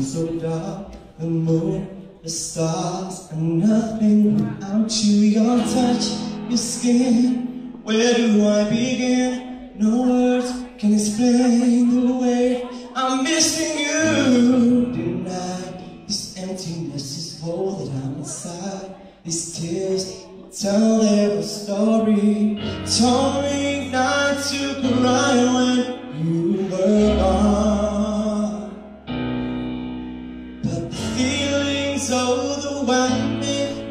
so dark. The moon, the stars, and nothing without you. Your touch, your skin. Where do I begin? No words can explain the way I'm missing you. Tonight, this emptiness is all that I'm inside. These tears tell their story. Told me not to cry when you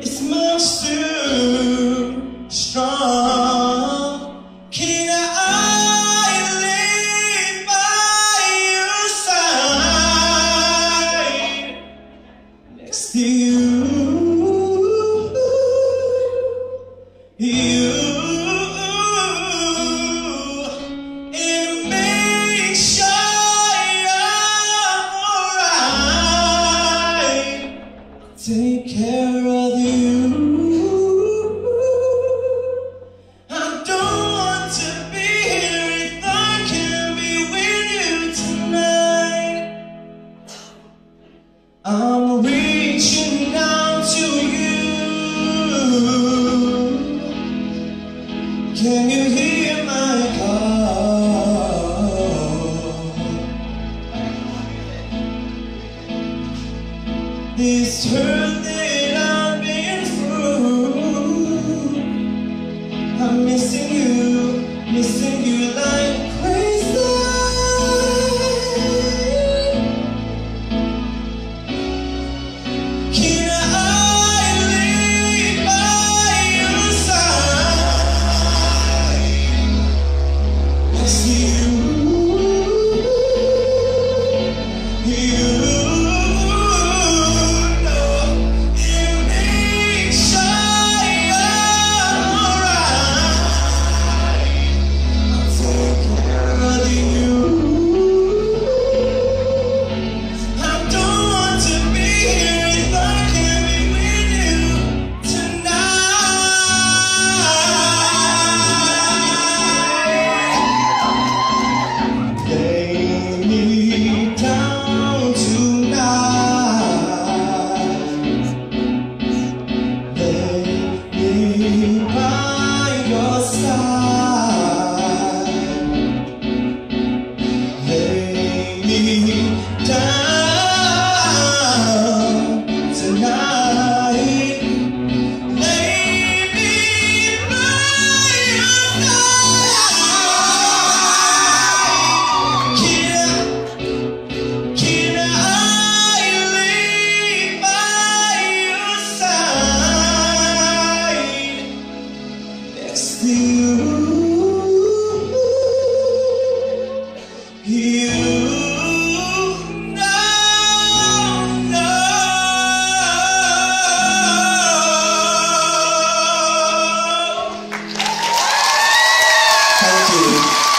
It's much too strong. Can I live by your side next to you? You This that I've been through. I'm missing you, You you? You